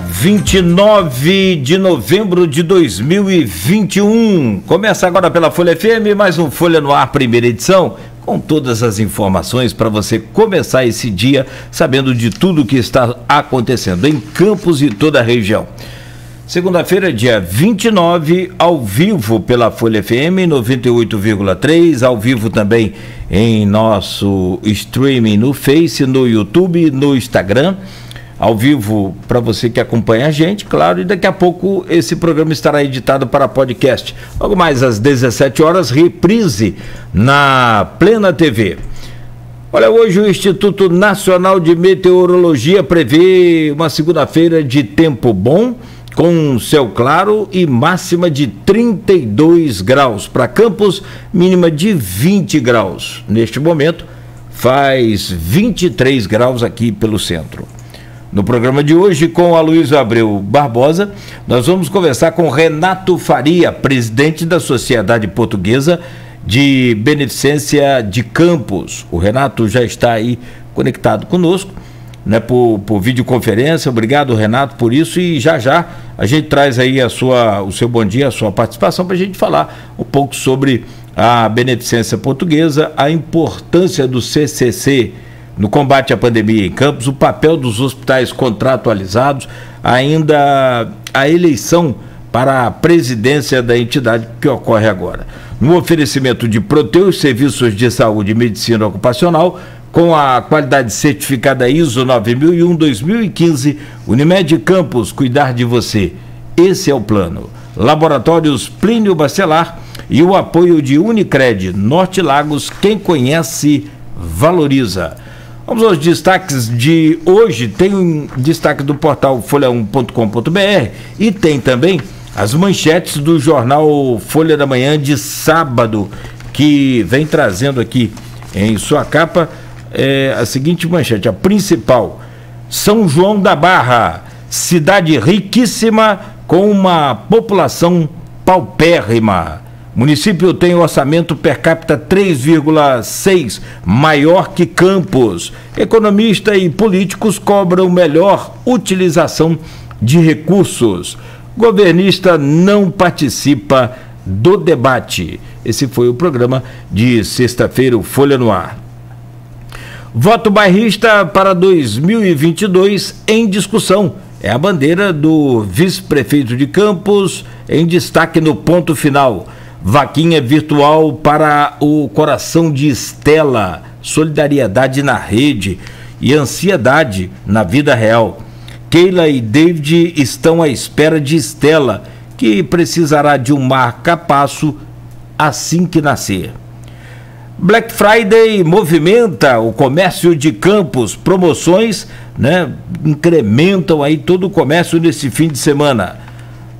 29 de novembro de 2021. Começa agora pela Folha FM, mais um Folha no Ar, primeira edição, com todas as informações para você começar esse dia sabendo de tudo que está acontecendo em Campos e toda a região. Segunda-feira, dia 29, ao vivo pela Folha FM 98,3, ao vivo também em nosso streaming no Face, no YouTube, no Instagram ao vivo para você que acompanha a gente, claro, e daqui a pouco esse programa estará editado para podcast. Logo mais às 17 horas, reprise na Plena TV. Olha, hoje o Instituto Nacional de Meteorologia prevê uma segunda-feira de tempo bom, com céu claro e máxima de 32 graus. Para Campos, mínima de 20 graus. Neste momento, faz 23 graus aqui pelo centro. No programa de hoje, com a Luísa Abreu Barbosa, nós vamos conversar com Renato Faria, presidente da Sociedade Portuguesa de Beneficência de Campos. O Renato já está aí conectado conosco, né, por, por videoconferência. Obrigado, Renato, por isso. E já já a gente traz aí a sua, o seu bom dia, a sua participação para a gente falar um pouco sobre a beneficência portuguesa, a importância do CCC no combate à pandemia em Campos, o papel dos hospitais contratualizados, ainda a eleição para a presidência da entidade que ocorre agora. No oferecimento de Proteus Serviços de Saúde e Medicina Ocupacional, com a qualidade certificada ISO 9001-2015, Unimed Campos, cuidar de você. Esse é o plano. Laboratórios Plínio Bacelar e o apoio de Unicred Norte Lagos, quem conhece, valoriza. Vamos aos destaques de hoje. Tem um destaque do portal folha1.com.br e tem também as manchetes do jornal Folha da Manhã de sábado, que vem trazendo aqui em sua capa é, a seguinte manchete: a principal. São João da Barra, cidade riquíssima com uma população paupérrima. Município tem orçamento per capita 3,6, maior que Campos. Economista e políticos cobram melhor utilização de recursos. Governista não participa do debate. Esse foi o programa de sexta-feira, Folha no Ar. Voto bairrista para 2022 em discussão. É a bandeira do vice-prefeito de Campos em destaque no ponto final. Vaquinha virtual para o coração de Estela. Solidariedade na rede e ansiedade na vida real. Keila e David estão à espera de Estela, que precisará de um marca-passo assim que nascer. Black Friday movimenta o comércio de campos, promoções, né, incrementam aí todo o comércio nesse fim de semana.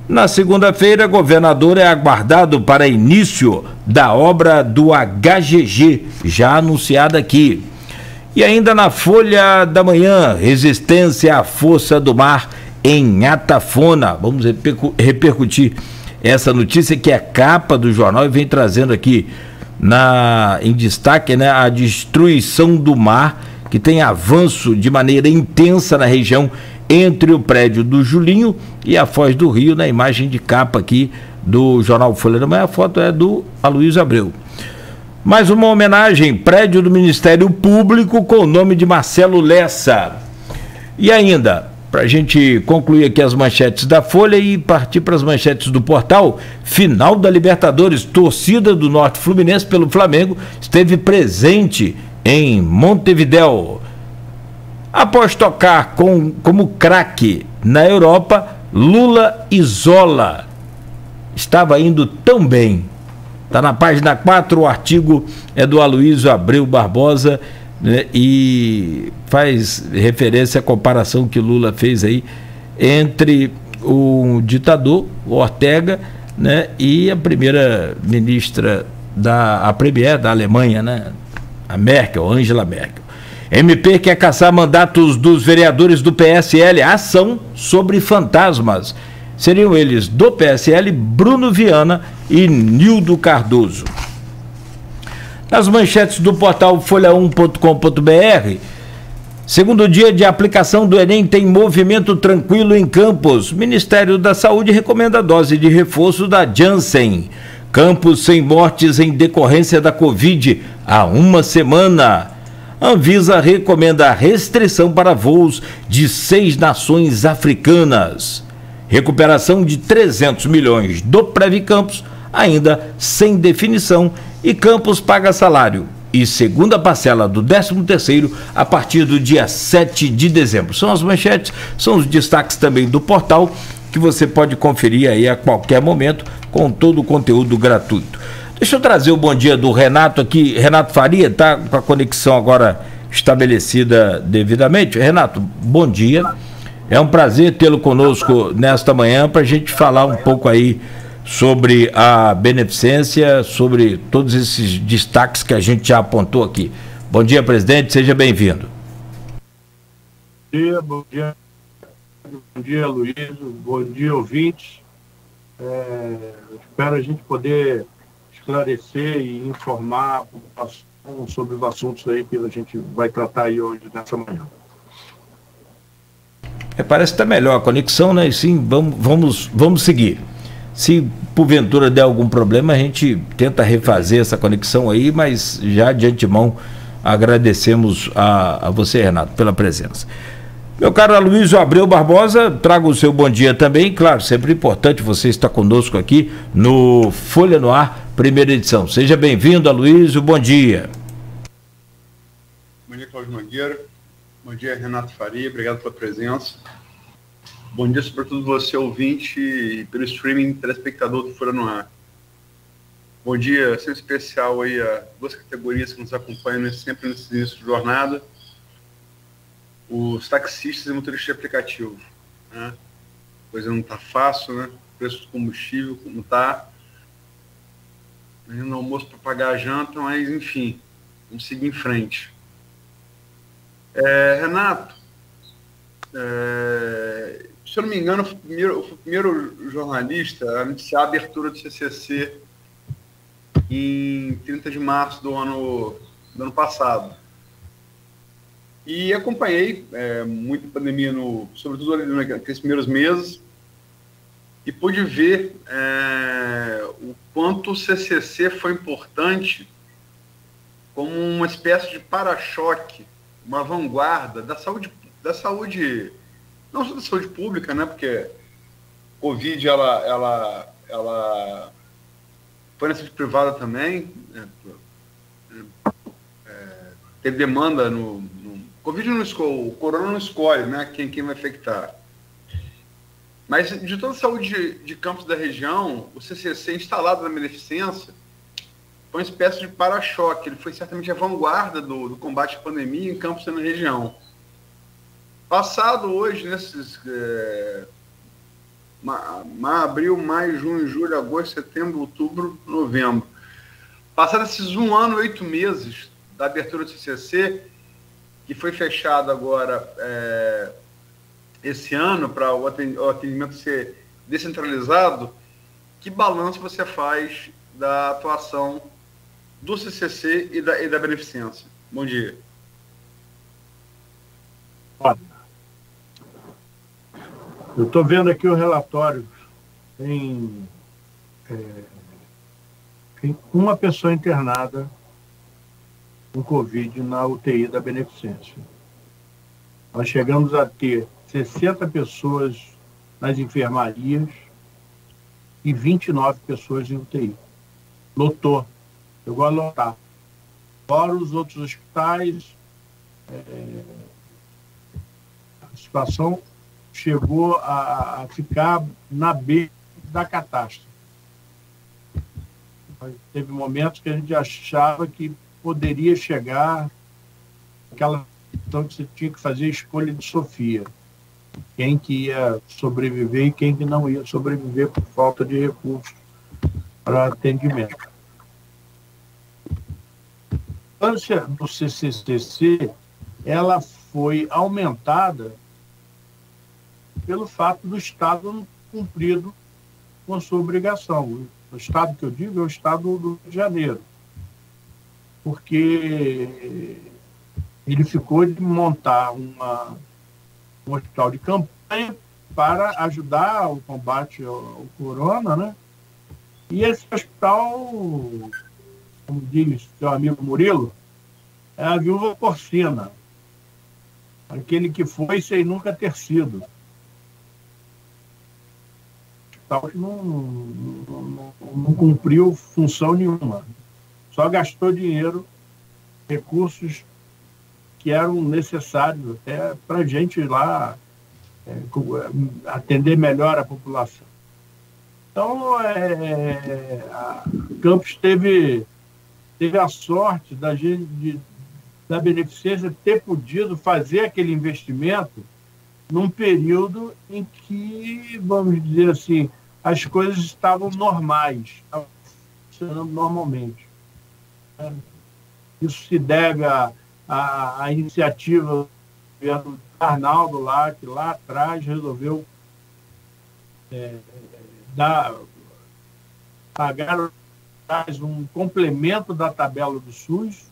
Na segunda-feira, governador é aguardado para início da obra do HGG, já anunciada aqui. E ainda na Folha da Manhã, resistência à força do mar em Atafona. Vamos repercutir essa notícia que é capa do jornal e vem trazendo aqui na, em destaque né, a destruição do mar, que tem avanço de maneira intensa na região entre o prédio do Julinho e a Foz do Rio, na imagem de capa aqui do Jornal Folha da Manhã. A foto é do Aloysio Abreu. Mais uma homenagem, prédio do Ministério Público com o nome de Marcelo Lessa. E ainda, para a gente concluir aqui as manchetes da Folha e partir para as manchetes do portal, final da Libertadores, torcida do Norte Fluminense pelo Flamengo esteve presente em Montevidéu. Após tocar com, como craque na Europa, Lula isola. Estava indo tão bem. Está na página 4, o artigo é do Aloysio Abreu Barbosa né, e faz referência à comparação que Lula fez aí entre o ditador, o Ortega, né, e a primeira ministra da a premier da Alemanha, né, a Merkel, Angela Merkel. MP quer caçar mandatos dos vereadores do PSL. Ação sobre fantasmas. Seriam eles do PSL, Bruno Viana e Nildo Cardoso. Nas manchetes do portal folha1.com.br, Segundo dia de aplicação do Enem tem movimento tranquilo em Campos. Ministério da Saúde recomenda dose de reforço da Janssen. Campos sem mortes em decorrência da Covid há uma semana. Anvisa recomenda restrição para voos de seis nações africanas. Recuperação de 300 milhões do Previ Campos, ainda sem definição, e Campos paga salário e segunda parcela do 13º a partir do dia 7 de dezembro. São as manchetes, são os destaques também do portal que você pode conferir aí a qualquer momento com todo o conteúdo gratuito. Deixa eu trazer o bom dia do Renato aqui. Renato Faria está com a conexão agora estabelecida devidamente. Renato, bom dia. É um prazer tê-lo conosco nesta manhã para a gente falar um pouco aí sobre a beneficência, sobre todos esses destaques que a gente já apontou aqui. Bom dia, presidente, seja bem-vindo. Bom dia, bom dia. Bom dia, Luiz. Bom dia, ouvintes. É, espero a gente poder esclarecer e informar a população sobre os assuntos aí que a gente vai tratar aí hoje, nessa manhã. É, parece que está melhor a conexão, né? E sim, vamos, vamos, vamos seguir. Se porventura der algum problema, a gente tenta refazer essa conexão aí, mas já de antemão agradecemos a, a você, Renato, pela presença. Meu caro Aloysio Abreu Barbosa, trago o seu bom dia também. Claro, sempre importante você estar conosco aqui no Folha no Ar, primeira edição. Seja bem-vindo, Aloysio, bom dia. Bom dia, Cláudio Mangueira. Bom dia, Renato Faria, obrigado pela presença. Bom dia, sobretudo você, ouvinte, e pelo streaming, telespectador do Fura no Ar. Bom dia, sempre especial aí a duas categorias que nos acompanham sempre nesse início de jornada. Os taxistas e motoristas de aplicativo. Né? Coisa não está fácil, né? O preço do combustível como está. No almoço para pagar a janta, mas enfim, vamos seguir em frente. É, Renato, é, se eu não me engano, fui o primeiro, fui o primeiro jornalista a anunciar a abertura do CCC em 30 de março do ano, do ano passado. E acompanhei é, muito a pandemia, no, sobretudo naqueles primeiros meses, e pude ver é, o quanto o CCC foi importante como uma espécie de para-choque, uma vanguarda da saúde, da saúde não só da saúde pública, né? Porque Covid, ela, ela, ela foi na saúde privada também. Né? É, teve demanda no, no, Covid não escolhe, o corona não escolhe, né? Quem, quem vai infectar. Mas de toda a saúde de, de campos da região, o CCC instalado na beneficência foi uma espécie de para-choque. Ele foi certamente a vanguarda do, do combate à pandemia em campos da região. Passado hoje, nesses. É, ma, ma, abril, maio, junho, julho, agosto, setembro, outubro, novembro. Passado esses um ano, oito meses da abertura do CCC, que foi fechado agora é, esse ano para o atendimento ser descentralizado, que balanço você faz da atuação do CCC e da, e da beneficência? Bom dia. Ótimo. Eu estou vendo aqui o relatório. Tem, é, tem uma pessoa internada com Covid na UTI da Beneficência. Nós chegamos a ter 60 pessoas nas enfermarias e 29 pessoas em UTI. Lotou. Chegou a lotar. Fora os outros hospitais, é, a situação chegou a, a ficar na B da catástrofe. Teve momentos que a gente achava que poderia chegar aquela questão que você tinha que fazer a escolha de Sofia. Quem que ia sobreviver e quem que não ia sobreviver por falta de recursos para atendimento. A ânsia do CCCC ela foi aumentada pelo fato do Estado não cumprido com a sua obrigação. O Estado que eu digo é o Estado do Rio de Janeiro. Porque ele ficou de montar uma, um hospital de campanha para ajudar o combate ao, ao corona, né? E esse hospital, como diz seu amigo Murilo, é a viúva porcina. Aquele que foi sem nunca ter sido. Hospital que não, não, não, não cumpriu função nenhuma. Só gastou dinheiro, recursos que eram necessários até para a gente lá é, atender melhor a população. Então, é, a Campos teve, teve a sorte da, gente, de, da beneficência ter podido fazer aquele investimento num período em que, vamos dizer assim, as coisas estavam normais, funcionando normalmente. Isso se deve à, à, à iniciativa do Arnaldo lá, que lá atrás resolveu é, dar, pagar um complemento da tabela do SUS.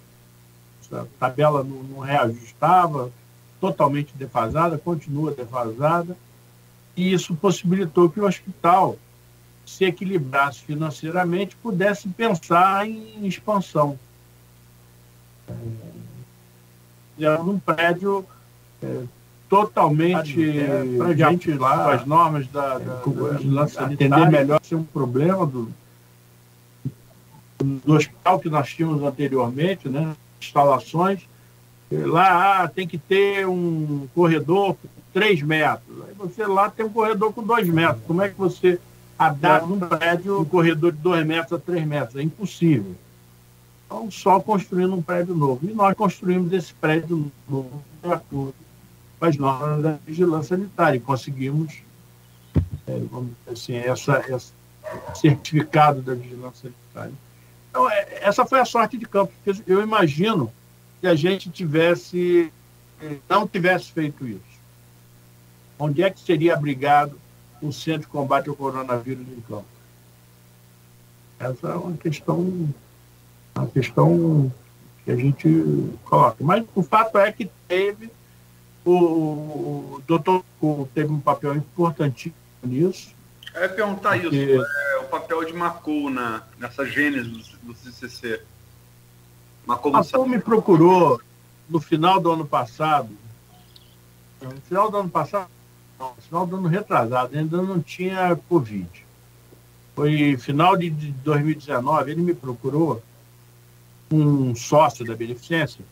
A tabela não, não reajustava, totalmente defasada, continua defasada, e isso possibilitou que o hospital se equilibrasse financeiramente, pudesse pensar em expansão. É, num prédio é, totalmente é, para gente lá as normas da, da, da atender melhor ser um problema do, do hospital que nós tínhamos anteriormente, né? Instalações lá ah, tem que ter um corredor com 3 metros. Aí você lá tem um corredor com 2 metros. Como é que você adapta um prédio um corredor de 2 metros a 3 metros? É impossível. Então, só construindo um prédio novo. E nós construímos esse prédio novo de acordo com as normas da vigilância sanitária. E conseguimos, é, vamos dizer assim, essa, esse certificado da vigilância sanitária. Então, é, essa foi a sorte de campo. Eu imagino que a gente tivesse, não tivesse feito isso. Onde é que seria abrigado o Centro de Combate ao Coronavírus em campo? Essa é uma questão uma questão que a gente coloca. Mas o fato é que teve, o, o doutor teve um papel importantíssimo nisso. Ia perguntar porque... isso, é, o papel de Macou na, nessa gênese do, do CCC. Macou, Macou me procurou no final do ano passado, no final do ano passado, não, no final do ano retrasado, ainda não tinha Covid. Foi final de 2019, ele me procurou um sócio da Beneficência,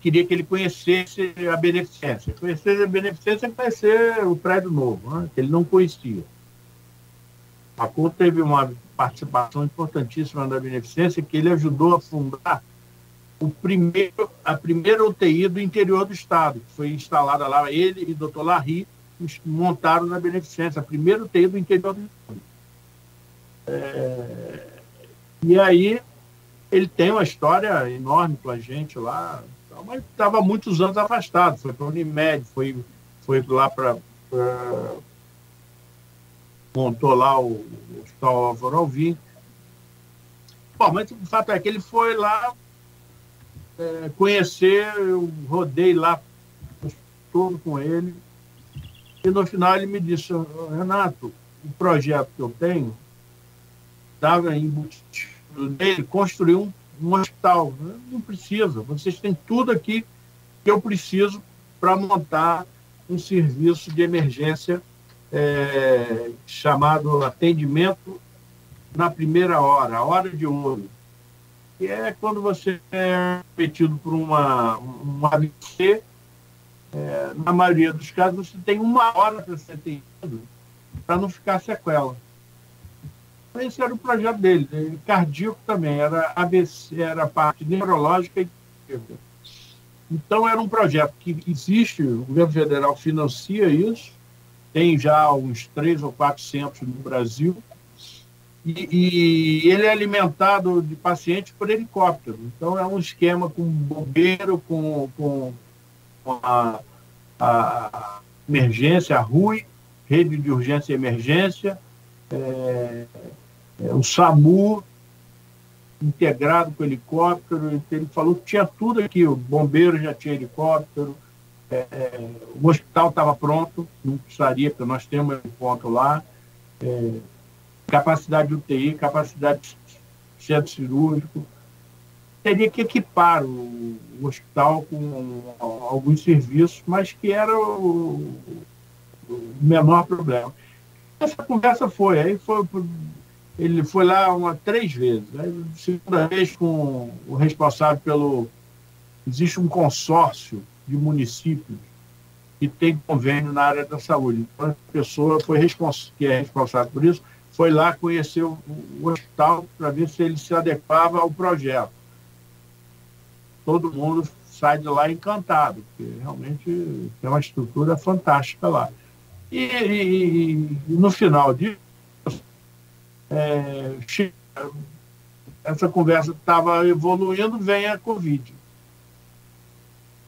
queria que ele conhecesse a Beneficência. Conhecer a Beneficência é conhecer o prédio novo, né? que ele não conhecia. A CUR teve uma participação importantíssima da Beneficência, que ele ajudou a fundar o primeiro, a primeira UTI do interior do estado, que foi instalada lá, ele e o doutor Larry montaram na Beneficência, a primeira UTI do interior do estado. É, e aí ele tem uma história enorme com a gente lá, mas estava muitos anos afastado. Foi para a Unimed, foi, foi lá para. montou lá o, o Hospital Álvaro. Bom, mas o fato é que ele foi lá é, conhecer, eu rodei lá todo com ele. E no final ele me disse, Renato, o projeto que eu tenho estava embutido dele construir um, um hospital. Não precisa, vocês têm tudo aqui que eu preciso para montar um serviço de emergência é, chamado atendimento na primeira hora, a hora de ouro. Que é quando você é metido por uma, um AVC, é, na maioria dos casos você tem uma hora para ser atendido para não ficar sequela. Esse era o projeto dele. Né? Cardíaco também, era ABC, era parte neurológica e então era um projeto que existe, o governo federal financia isso, tem já uns três ou quatro centros no Brasil, e, e, ele é alimentado de pacientes por helicóptero. Então é um esquema com bombeiro, com, com, a, a, emergência, a RUI, rede de urgência e emergência, é, o SAMU, integrado com helicóptero. Ele falou que tinha tudo aqui, o bombeiro já tinha helicóptero, é, é, o hospital estava pronto, não precisaria, porque nós temos um ponto lá. É, capacidade de UTI, capacidade de centro cirúrgico. Teria que equipar o, o hospital com alguns serviços, mas que era o, o menor problema. Essa conversa foi, aí foi ele foi lá uma três vezes. Né? Segunda vez com o responsável pelo. Existe um consórcio de municípios que tem convênio na área da saúde. Então, a pessoa foi respons... que é responsável por isso foi lá conhecer o, o hospital para ver se ele se adequava ao projeto. Todo mundo sai de lá encantado, porque realmente tem uma estrutura fantástica lá. E, e, e no final disso, é, essa conversa estava evoluindo, vem a Covid.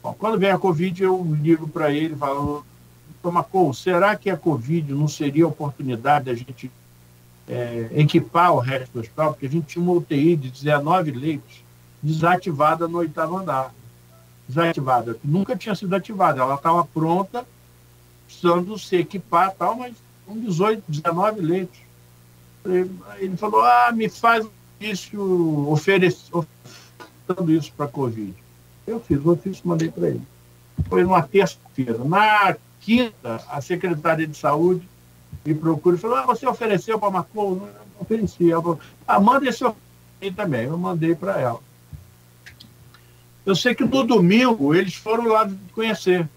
Bom, quando vem a Covid, eu ligo para ele e falo, Tomacou, será que a Covid não seria a oportunidade da gente é, equipar o resto do hospital? Porque a gente tinha uma UTI de 19 leitos desativada no oitavo andar. Desativada, nunca tinha sido ativada, ela estava pronta, precisando se equipar tal, mas com 18, 19 leitos. Ele falou, ah, me faz isso, oferecendo isso para a Covid. Eu fiz o ofício mandei para ele. Foi numa terça-feira. Na quinta, a secretária de saúde me procura e falou, ah, você ofereceu para a? Não, não ofereci. Ela falou, ah, manda esse ofício também. Eu mandei para ela. Eu sei que no domingo eles foram lá conhecer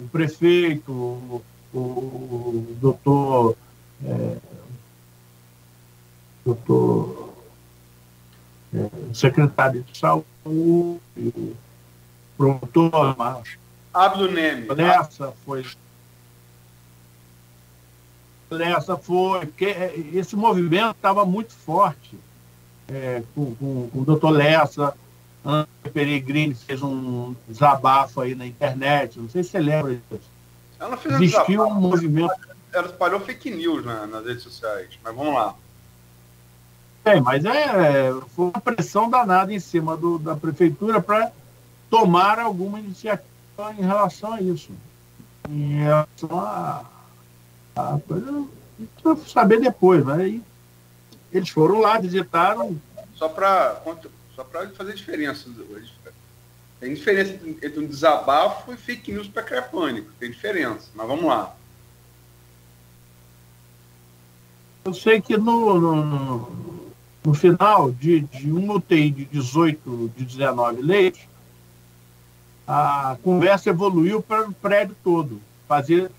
o prefeito, o, o, o doutor é, doutor é, secretário de saúde, o promotor, mas Abdo Neme. Essa foi. Essa foi. Porque esse movimento estava muito forte é, com, com, com o doutor Lessa. Ana Peregrini fez um desabafo aí na internet. Não sei se você lembra disso. Ela fez Existiu um, um movimento. Ela espalhou fake news né, nas redes sociais. Mas vamos lá. É, mas é, foi uma pressão danada em cima do, da prefeitura para tomar alguma iniciativa em relação a isso. Em relação a, a coisa, saber depois, mas aí eles foram lá, visitaram. Só para só para fazer diferença. Tem diferença entre um desabafo e fake news para criar pânico. Tem diferença, mas vamos lá. Eu sei que no, no no final de, de um UTI de 18, de 19 leitos, a conversa evoluiu para o prédio todo, fazer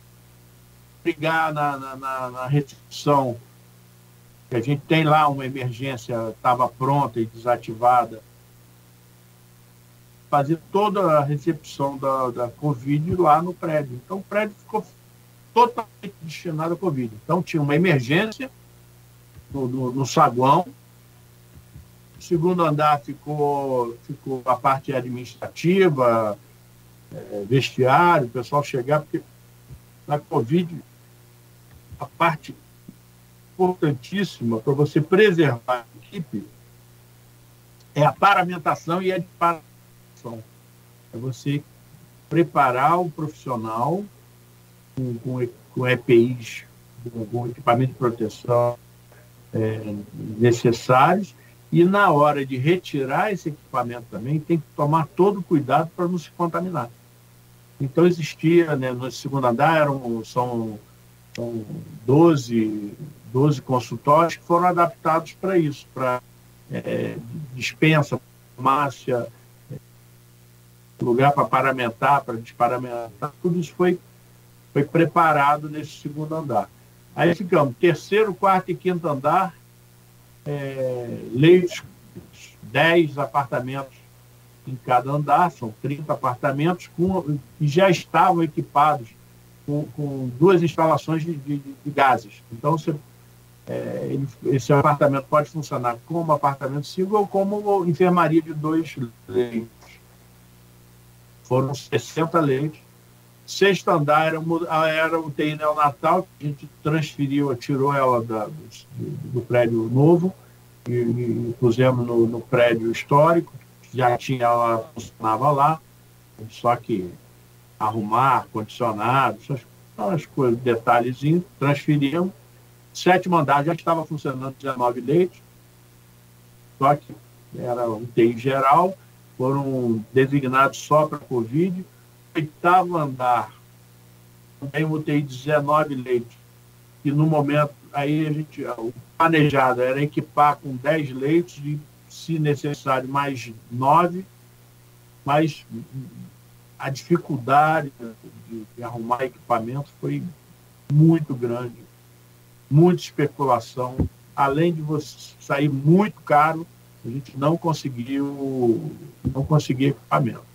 brigar na, na, na, na recepção, que a gente tem lá uma emergência, estava pronta e desativada, fazer toda a recepção da, da Covid lá no prédio. Então, o prédio ficou totalmente destinado à Covid. Então, tinha uma emergência no, no, no saguão, segundo andar ficou, ficou a parte administrativa, é, vestiário, o pessoal chegar, porque na Covid a parte importantíssima para você preservar a equipe é a paramentação e a paramentação. É você preparar o profissional com, com, com EPIs, com, com equipamento de proteção é, necessários e na hora de retirar esse equipamento também, tem que tomar todo o cuidado para não se contaminar. Então existia, né, no segundo andar, eram, são, são 12, 12 consultórios que foram adaptados para isso, para é, dispensa, farmácia, lugar para paramentar, para desparamentar, tudo isso foi, foi preparado nesse segundo andar. Aí ficamos terceiro, quarto e quinto andar, é, leitos, 10 apartamentos em cada andar, são 30 apartamentos, com, que já estavam equipados com, com duas instalações de, de, de gases. Então, você, é, ele, esse apartamento pode funcionar como apartamento single ou como enfermaria de dois leitos. Foram 60 leitos. Sexto andar era, era o TI neonatal, a gente transferiu, tirou ela da, do, do prédio novo e, e pusemos no, no, prédio histórico, já tinha, ela funcionava lá, só que arrumar, ar-condicionado, essas coisas, detalhezinhos, transferimos. Sétimo andar já estava funcionando 19 leitos, só que era um TI geral, foram designados só para Covid. Oitavo andar, também UTI 19 leitos, e no momento, aí a gente, o planejado era equipar com 10 leitos e, se necessário, mais 9, mas a dificuldade de, de arrumar equipamento foi muito grande, muita especulação, além de você sair muito caro, a gente não conseguiu não conseguiu equipamento.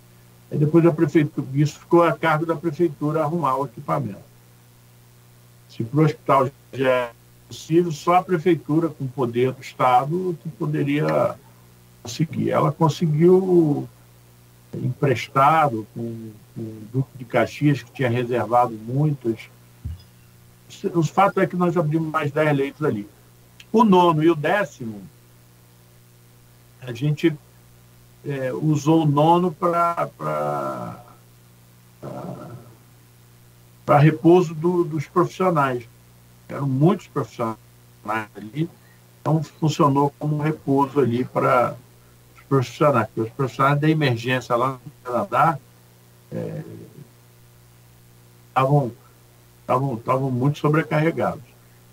Aí depois a prefeitura, isso ficou a cargo da prefeitura arrumar o equipamento. Se para o hospital já é possível, só a prefeitura, com poder do Estado, que poderia conseguir. Ela conseguiu emprestado com, com o Duque de Caxias, que tinha reservado muitas. O fato é que nós abrimos mais 10 leitos ali. O nono e o décimo, a gente é, usou o nono para para repouso do, dos profissionais. Eram muitos profissionais ali, então funcionou como repouso ali para os profissionais. Porque os profissionais da emergência lá no Canadá estavam é, estavam muito sobrecarregados.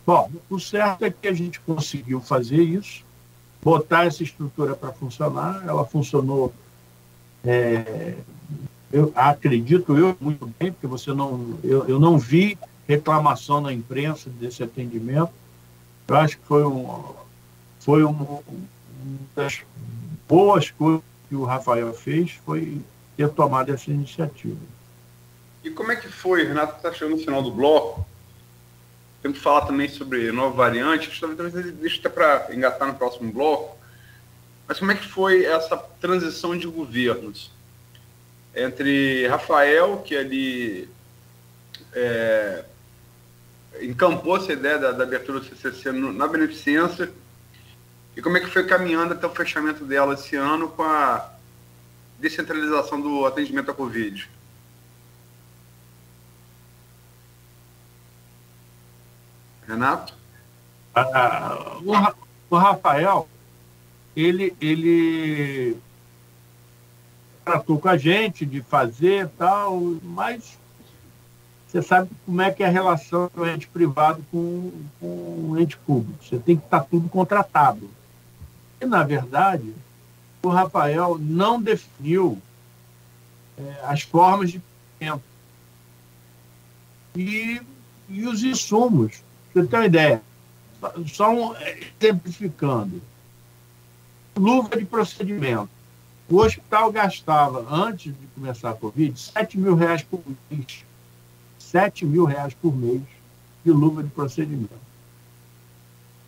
Bom, o certo é que a gente conseguiu fazer isso, botar essa estrutura para funcionar. Ela funcionou, é, eu acredito eu muito bem, porque você não, eu, eu não vi reclamação na imprensa desse atendimento. Eu acho que foi um, foi um, uma das boas coisas que o Rafael fez, foi ter tomado essa iniciativa. E como é que foi, Renato, está chegando no final do bloco, temos que falar também sobre nova variante, talvez deixe até para engatar no próximo bloco. Mas como é que foi essa transição de governos? Entre Rafael, que ali é, encampou essa ideia da, da, abertura do CCC no, na beneficência, e como é que foi caminhando até o fechamento dela esse ano com a descentralização do atendimento à Covid? Renato? Ah, o, Rafael, ele, ele tratou com a gente de fazer tal, mas você sabe como é que é a relação do ente privado com, com o ente público. Você tem que estar tudo contratado. E, na verdade, o Rafael não definiu é, as formas de pagamento e, e os insumos você tem uma ideia, só um, é, exemplificando. Luva de procedimento. O hospital gastava, antes de começar a Covid, 7 mil reais por mês. 7 mil reais por mês de luva de procedimento.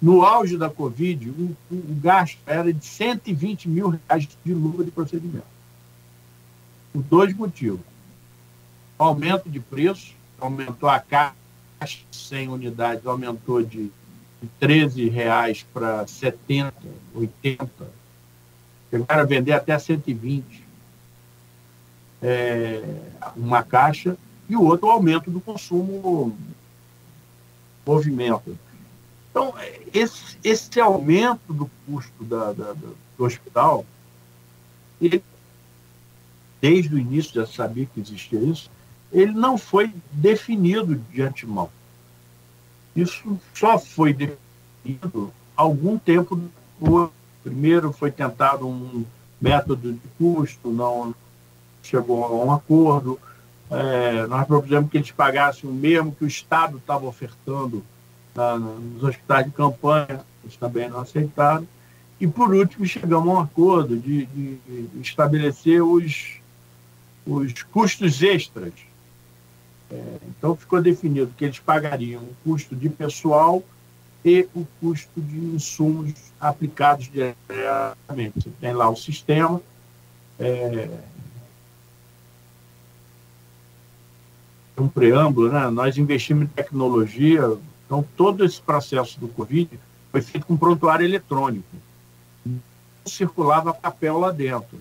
No auge da Covid, o, o gasto era de 120 mil reais de luva de procedimento. Por dois motivos. aumento de preço, aumentou a carga 100 unidades aumentou de, 13 reais para 70, 80. Chegaram a vender até 120 é, uma caixa, e o outro o aumento do consumo movimento. Então, esse, esse aumento do custo da, da, do hospital, ele, desde o início já sabia que existia isso, ele não foi definido de antemão. Isso só foi definido algum tempo depois. Primeiro foi tentado um método de custo, não chegou a um acordo. É, nós propusemos que eles pagassem o mesmo que o Estado estava ofertando nos hospitais de campanha, eles também não aceitaram. E, por último, chegamos a um acordo de, de, de estabelecer os, os custos extras então, ficou definido que eles pagariam o custo de pessoal e o custo de insumos aplicados diretamente. Você tem lá o sistema. É, um preâmbulo, né? nós investimos em tecnologia, então todo esse processo do Covid foi feito com prontuário eletrônico. circulava papel lá dentro.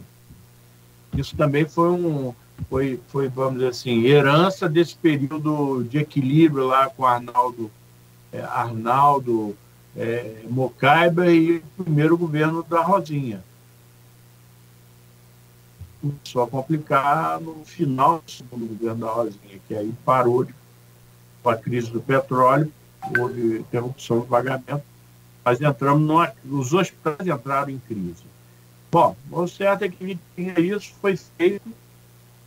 Isso também foi um, foi, foi, vamos dizer assim, herança desse período de equilíbrio lá com Arnaldo, é, Arnaldo é, Mocaiba e o primeiro governo da Rosinha. A complicar no final do segundo governo da Rosinha, que aí parou de, com a crise do petróleo, houve interrupção do pagamento, mas entramos numa, os hospitais entraram em crise. Bom, o certo é que a gente tinha isso, foi feito,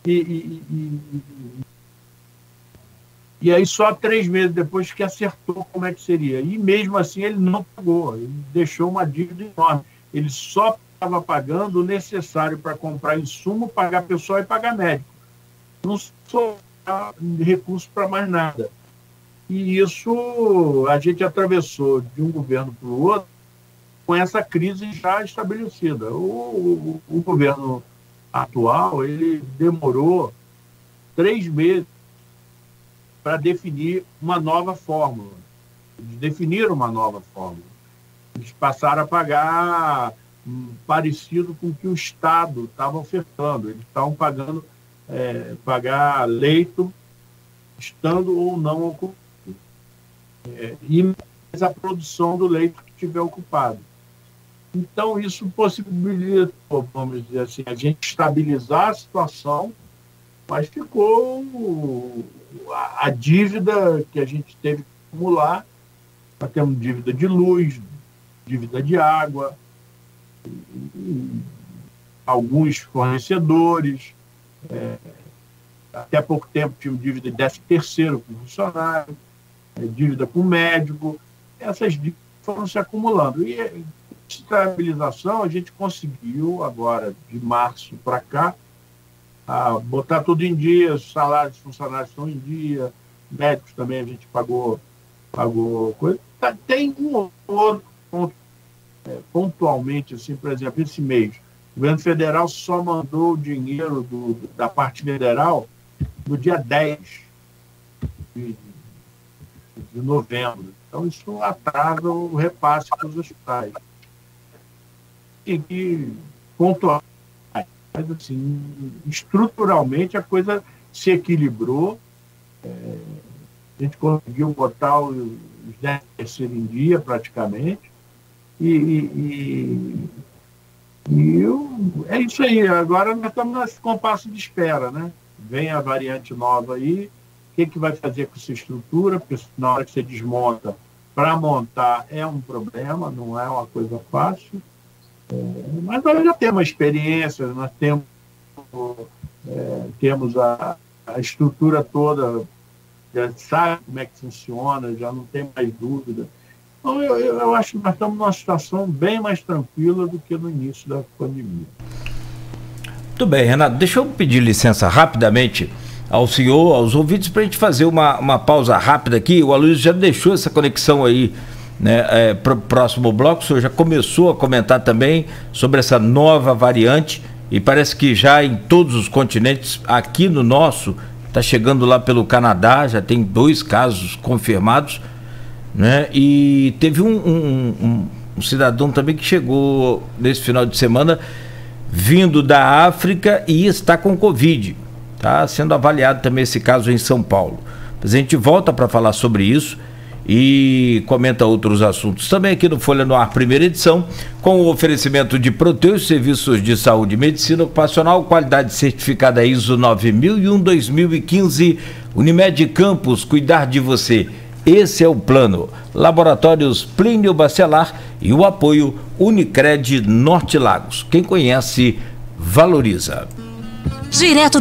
e, e, e, e, aí só três meses depois que acertou como é que seria. E mesmo assim ele não pagou, ele deixou uma dívida enorme. Ele só estava pagando o necessário para comprar insumo, pagar pessoal e pagar médico. Não só recurso para mais nada. E isso a gente atravessou de um governo para o outro com essa crise já estabelecida. O, o, o governo atual, ele demorou três meses para definir uma nova fórmula. Eles definiram uma nova fórmula. Eles passaram a pagar hum, parecido com o que o Estado estava ofertando. Eles estavam pagando é, pagar leito, estando ou não ocupado. É, e a produção do leito que estiver ocupado. Então, isso possibilitou, vamos dizer assim, a gente estabilizar a situação, mas ficou a, a dívida que a gente teve que acumular. Nós temos dívida de luz, dívida de água, alguns fornecedores. É, até pouco tempo tínhamos dívida de 13 terceiro com funcionário, é, dívida com médico. Essas dívidas foram se acumulando. E estabilização, a gente conseguiu, agora, de março para cá, a botar tudo em dia, os salários dos funcionários estão em dia, médicos também a gente pagou, pagou coisa. Tá, tem um outro ponto, é, pontualmente, assim, por exemplo, esse mês, o governo federal só mandou o dinheiro do, da parte federal no dia 10 de, de novembro. Então, isso atrasa o repasse para os hospitais que pontuar. Mas, assim, estruturalmente a coisa se equilibrou. É, a gente conseguiu botar os 10 terceiros em dia, praticamente. E, e, e eu, é isso aí. Agora nós estamos nesse compasso de espera, né? Vem a variante nova aí. O que, que vai fazer com essa estrutura? Porque na hora que você desmonta, para montar é um problema, não é uma coisa fácil. Mas nós já temos a experiência, nós temos, é, temos a, a estrutura toda, já sabe como é que funciona, já não tem mais dúvida. Então, eu, eu acho que nós estamos numa situação bem mais tranquila do que no início da pandemia. Muito bem, Renato. Deixa eu pedir licença rapidamente ao senhor, aos ouvintes, para a gente fazer uma, uma pausa rápida aqui. O Aloysio já deixou essa conexão aí né, é, próximo bloco, o senhor já começou a comentar também sobre essa nova variante e parece que já em todos os continentes, aqui no nosso, está chegando lá pelo Canadá, já tem dois casos confirmados, né? E teve um, um, um, um cidadão também que chegou nesse final de semana vindo da África e está com Covid. Está sendo avaliado também esse caso em São Paulo. Mas a gente volta para falar sobre isso e comenta outros assuntos também aqui no Folha no Ar, primeira edição, com o oferecimento de Proteus Serviços de Saúde e Medicina Ocupacional, qualidade certificada ISO 9001-2015, Unimed Campos, cuidar de você. Esse é o plano. Laboratórios Plínio Bacelar e o apoio Unicred Norte Lagos. Quem conhece, valoriza. Direto